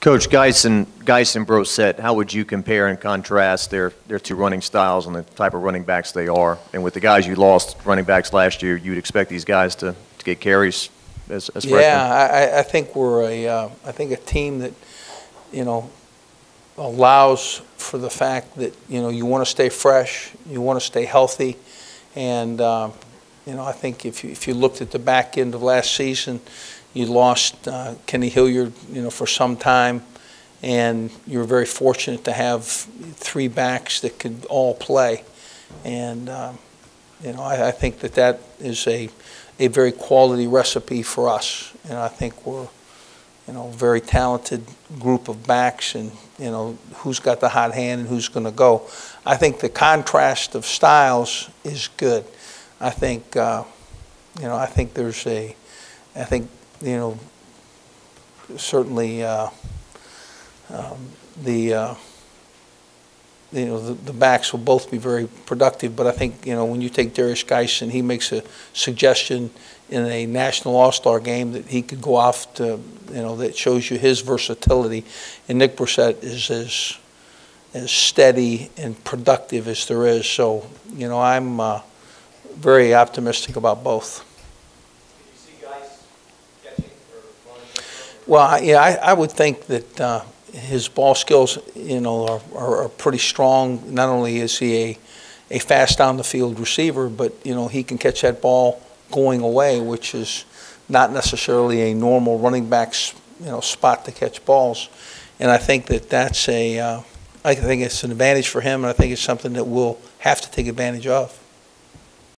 Coach Guice and, Guice Brossette, how would you compare and contrast their, their two running styles and the type of running backs they are? And with the guys you lost, running backs last year, you'd expect these guys to, to get carries as, as? Yeah, I, I- think we're a, uh, I think a team that, you know, allows for the fact that, you know, you want to stay fresh, you want to stay healthy, and, um, you know, I think if you, if you looked at the back end of last season, you lost uh, Kenny Hilliard, you know, for some time, and you were very fortunate to have three backs that could all play. And, um, you know, I, I think that that is a, a very quality recipe for us. And I think we're, you know, a very talented group of backs and, you know, who's got the hot hand and who's going to go. I think the contrast of styles is good. I think, uh, you know, I think there's a, I think, you know, certainly uh, um, the, uh, you know, the, the backs will both be very productive, but I think, you know, when you take Derrius Guice and he makes a suggestion in a national all-star game that he could go off to, you know, that shows you his versatility. And Nick Brossette is as, as steady and productive as there is. So, you know, I'm uh, very optimistic about both. Did you see guys catching or running? Well, I- yeah, I, I would think that uh, his ball skills, you know, are, are, are pretty strong. Not only is he a, a fast down the field receiver, but, you know, he can catch that ball going away, which is not necessarily a normal running back's, you know, spot to catch balls. And I think that that's a, uh, I think it's an advantage for him, and I think it's something that we'll have to take advantage of.